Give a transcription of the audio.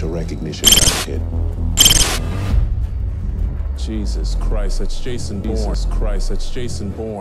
facial recognition, kid. Jesus Christ, that's Jason Bourne. Jesus Christ, that's Jason Bourne.